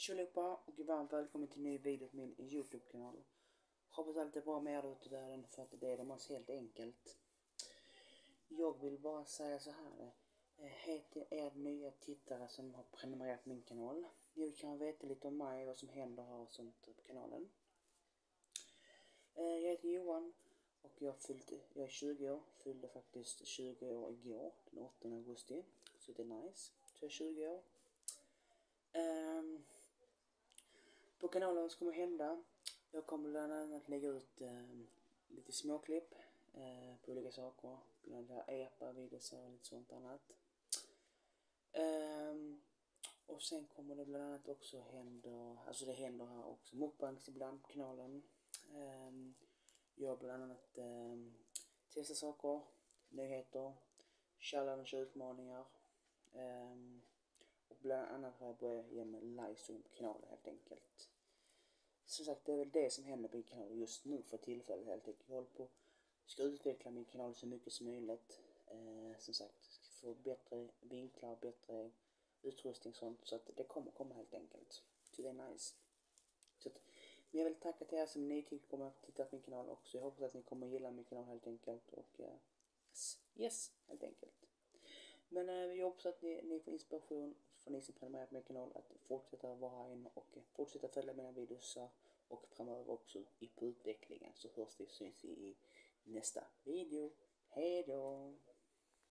Tja allihopa och varmt välkommen till en ny video på min Youtube-kanal. Hoppas allt är bra med er ute där för att det är det mest helt enkelt. Jag vill bara säga så här. Eh, hej till er nya tittare som har prenumererat på min kanal. Ni vill kanske veta lite om mig, vad som händer här och sånt på kanalen. Eh, jag heter Johan och jag, fyllt, jag är 20 år. Fyllde faktiskt 20 år igår, den 8 augusti. Så det är nice. Så jag är 20 år. Um, på kanalen som kommer hända. Jag kommer bland annat lägga ut eh, lite småklipp eh, på olika saker. Bland annat epa-videos och lite sånt annat. Um, och sen kommer det bland annat också hända, alltså det händer här också mukbangs ibland på kanalen. Um, jag bland annat um, testar saker, nyheter, challenge och utmaningar. Um, och bland annat har jag börjat ge mig livestream på kanalen helt enkelt. Som sagt, det är väl det som händer på min kanal just nu för tillfället helt enkelt. Jag håller på ska utveckla min kanal så mycket som möjligt. Eh, som sagt, ska få bättre vinklar, bättre utrustning och sånt. Så att det kommer komma helt enkelt. Så det är nice. Så att, men jag vill tacka till er som är kommer och titta på min kanal också. Jag hoppas att ni kommer gilla min kanal helt enkelt. Och eh, yes, yes, helt enkelt. Men eh, jag hoppas att ni, ni får inspiration för ni som prenumererar på min kanal att fortsätta vara här inne och fortsätta följa mina videos och framöver också i på utvecklingen så hörs vi och syns vi i nästa video. Hejdå!